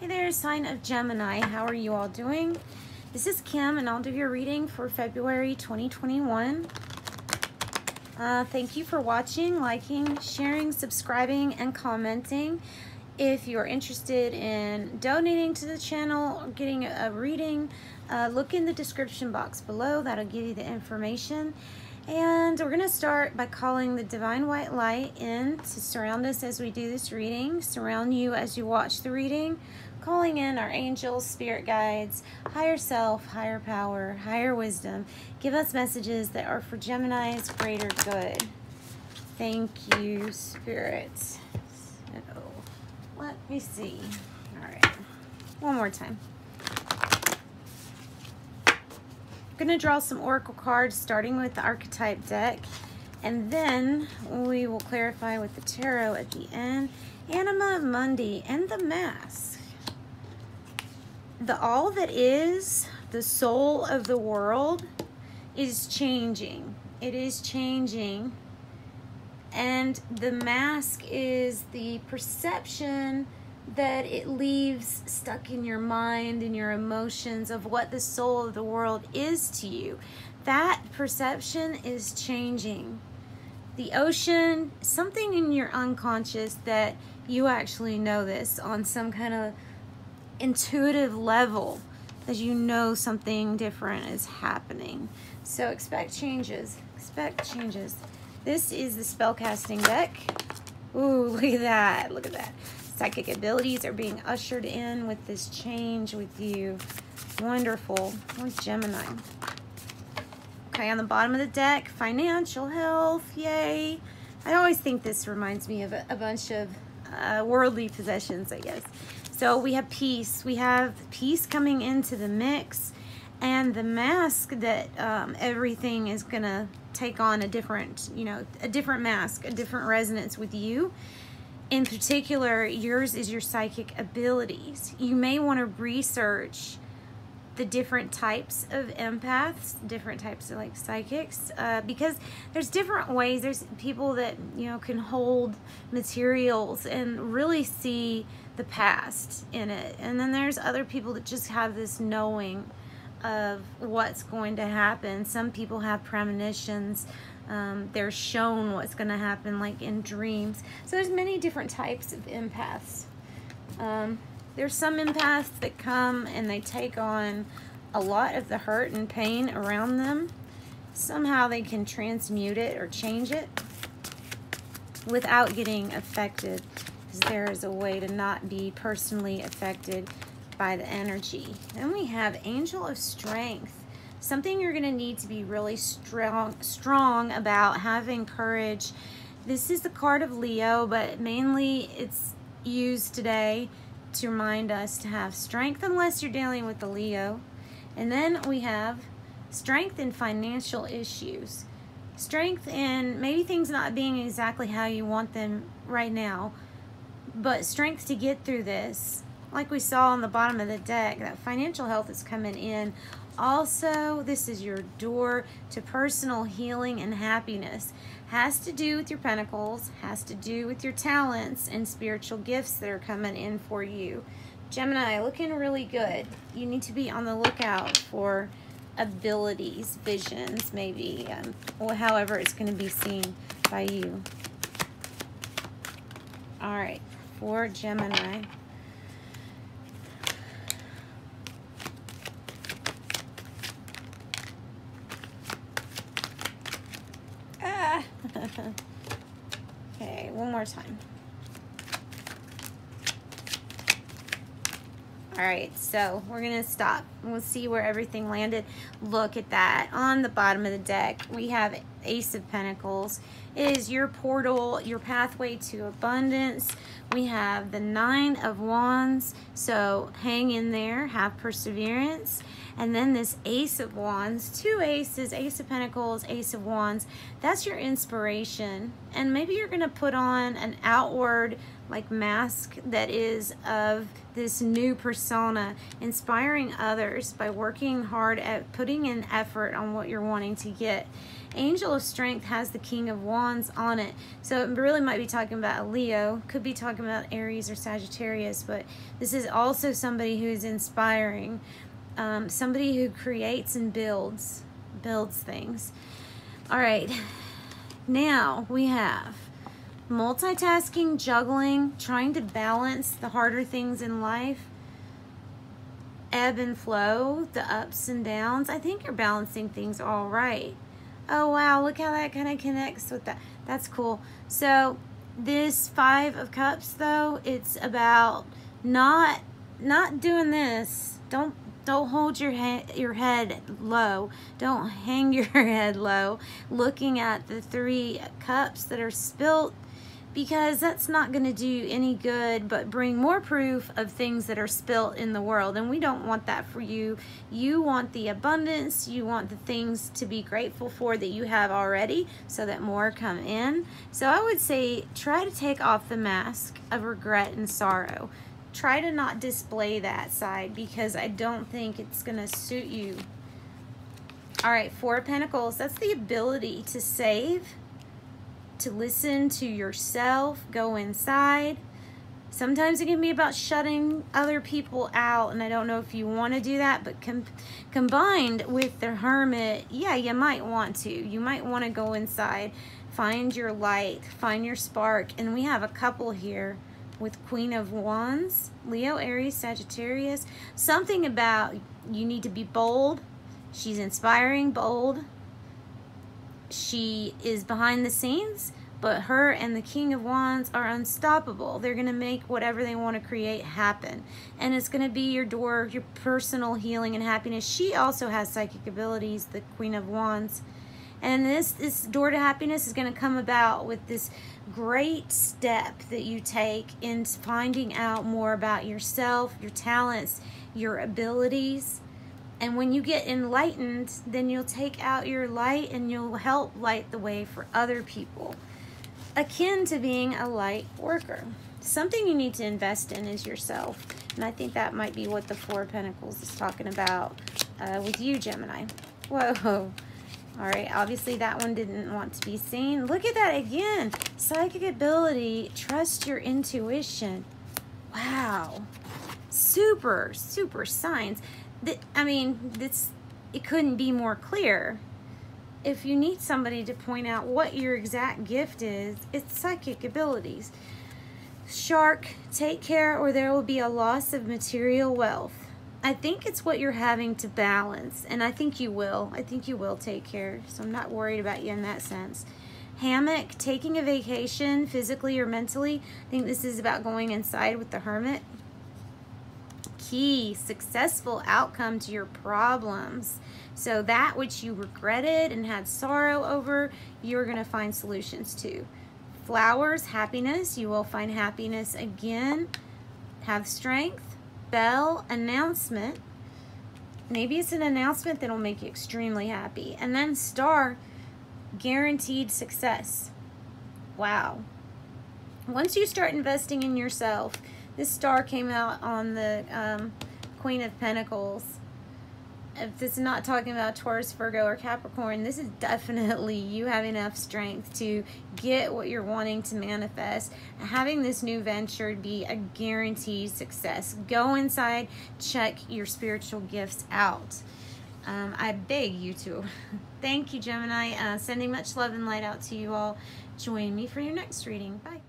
Hey there, sign of Gemini. How are you all doing? This is Kim, and I'll do your reading for February 2021. Uh, thank you for watching, liking, sharing, subscribing, and commenting. If you're interested in donating to the channel or getting a reading, uh, look in the description box below. That'll give you the information. And we're going to start by calling the Divine White Light in to surround us as we do this reading, surround you as you watch the reading, calling in our angels, spirit guides, higher self, higher power, higher wisdom. Give us messages that are for Gemini's greater good. Thank you, Spirit. So, let me see. All right, one more time. I'm going to draw some oracle cards starting with the archetype deck and then we will clarify with the tarot at the end anima mundi and the mask the all that is the soul of the world is changing it is changing and the mask is the perception that it leaves stuck in your mind and your emotions of what the soul of the world is to you. That perception is changing. The ocean, something in your unconscious that you actually know this on some kind of intuitive level that you know something different is happening. So expect changes. Expect changes. This is the spellcasting deck. Ooh, look at that. Look at that. Psychic abilities are being ushered in with this change with you. Wonderful. Where's Gemini? Okay, on the bottom of the deck, financial health. Yay. I always think this reminds me of a, a bunch of uh, worldly possessions, I guess. So we have peace. We have peace coming into the mix and the mask that um, everything is going to take on a different, you know, a different mask, a different resonance with you in particular, yours is your psychic abilities. You may want to research the different types of empaths, different types of like psychics, uh, because there's different ways. There's people that, you know, can hold materials and really see the past in it. And then there's other people that just have this knowing of what's going to happen. Some people have premonitions um, they're shown what's going to happen like in dreams. So there's many different types of empaths. Um, there's some empaths that come and they take on a lot of the hurt and pain around them. Somehow they can transmute it or change it without getting affected because there is a way to not be personally affected by the energy. Then we have Angel of Strength something you're going to need to be really strong strong about having courage this is the card of leo but mainly it's used today to remind us to have strength unless you're dealing with the leo. And then we have strength in financial issues. Strength in maybe things not being exactly how you want them right now but strength to get through this. Like we saw on the bottom of the deck that financial health is coming in also, this is your door to personal healing and happiness. Has to do with your pentacles, has to do with your talents and spiritual gifts that are coming in for you. Gemini, looking really good. You need to be on the lookout for abilities, visions, maybe, um, or however it's going to be seen by you. All right, for Gemini. okay, one more time. All right, so we're gonna stop. We'll see where everything landed. Look at that. On the bottom of the deck, we have Ace of Pentacles. is your portal, your pathway to abundance. We have the Nine of Wands, so hang in there, have perseverance. And then this Ace of Wands, two aces, Ace of Pentacles, Ace of Wands. That's your inspiration. And maybe you're to put on an outward like mask that is of this new persona, inspiring others by working hard at putting in effort on what you're wanting to get. Angel of Strength has the King of Wands on it. So it really might be talking about a Leo, could be talking about Aries or Sagittarius, but this is also somebody who's inspiring, um, somebody who creates and builds, builds things. All right, now we have multitasking, juggling, trying to balance the harder things in life, ebb and flow, the ups and downs. I think you're balancing things all right. Oh, wow, look how that kind of connects with that. That's cool. So this Five of Cups, though, it's about not not doing this. Don't don't hold your head your head low. Don't hang your head low. Looking at the three cups that are spilt because that's not going to do any good but bring more proof of things that are spilt in the world. And we don't want that for you. You want the abundance. You want the things to be grateful for that you have already so that more come in. So i would say try to take off the mask of regret and sorrow. Try to not display that side because i don't think it's going to suit you. All right four pentacles. That's the ability to save to listen to yourself, go inside. Sometimes it can be about shutting other people out, and I don't know if you want to do that, but com combined with the hermit, yeah, you might want to. You might want to go inside, find your light, find your spark, and we have a couple here with Queen of Wands, Leo, Aries, Sagittarius. Something about you need to be bold. She's inspiring, bold, she is behind the scenes, but her and the King of Wands are unstoppable. They're going to make whatever they want to create happen. And it's going to be your door, your personal healing and happiness. She also has psychic abilities, the Queen of Wands. And this, this door to happiness is going to come about with this great step that you take in finding out more about yourself, your talents, your abilities, and when you get enlightened, then you'll take out your light and you'll help light the way for other people. Akin to being a light worker. Something you need to invest in is yourself. And I think that might be what the Four of Pentacles is talking about uh, with you, Gemini. Whoa. All right, obviously that one didn't want to be seen. Look at that again. Psychic ability, trust your intuition. Wow. Super, super signs. I mean, this it couldn't be more clear. If you need somebody to point out what your exact gift is, it's psychic abilities. Shark, take care or there will be a loss of material wealth. I think it's what you're having to balance, and I think you will. I think you will take care, so I'm not worried about you in that sense. Hammock, taking a vacation physically or mentally. I think this is about going inside with the hermit key successful outcome to your problems. So that which you regretted and had sorrow over, you're going to find solutions to. Flowers, happiness. You will find happiness again. Have strength. Bell, announcement. Maybe it's an announcement that'll make you extremely happy. And then star, guaranteed success. Wow. Once you start investing in yourself, this star came out on the um, Queen of Pentacles. If this is not talking about Taurus, Virgo, or Capricorn, this is definitely you have enough strength to get what you're wanting to manifest. Having this new venture be a guaranteed success. Go inside, check your spiritual gifts out. Um, I beg you to. Thank you, Gemini. Uh, sending much love and light out to you all. Join me for your next reading. Bye.